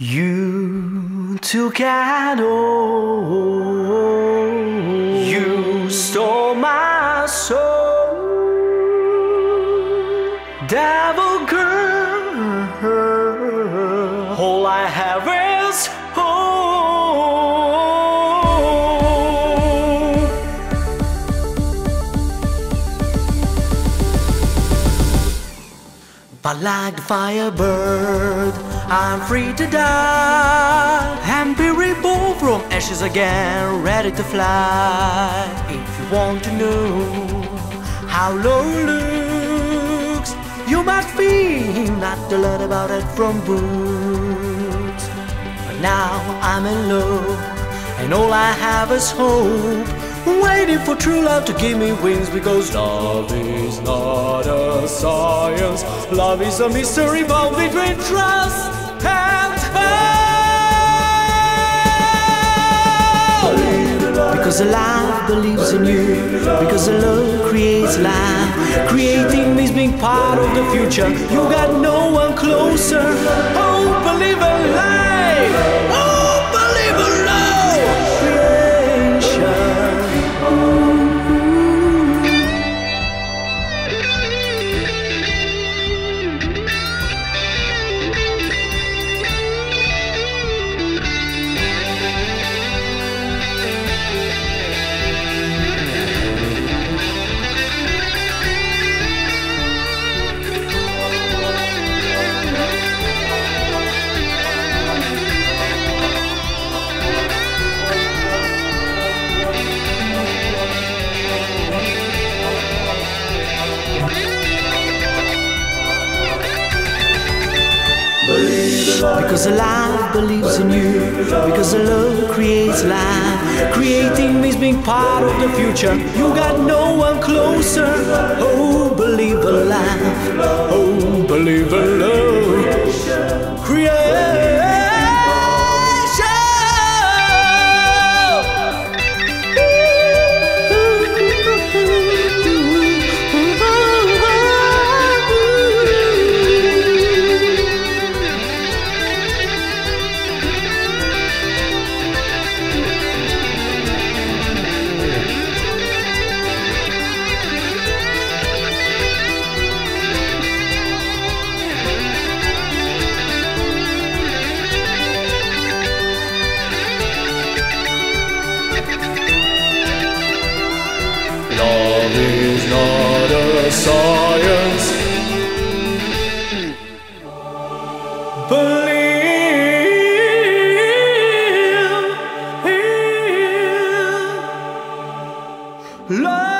You took an oath. You stole my soul. Devil But like the firebird, I'm free to die and be reborn from ashes again, ready to fly. If you want to know how love looks, you must feel not to learn about it from books. But now I'm in love, and all I have is hope. Waiting for true love to give me wings because love is not a Love is a mystery bound between trust and hope. Because life believes in you. Because love creates life. Creating means being part of the future. You got no one closer. Because the life believes in you. Because the love creates life. Creating means being part of the future. You got no one closer. Oh, believe life. Oh, believe love is not a science. Believe in love.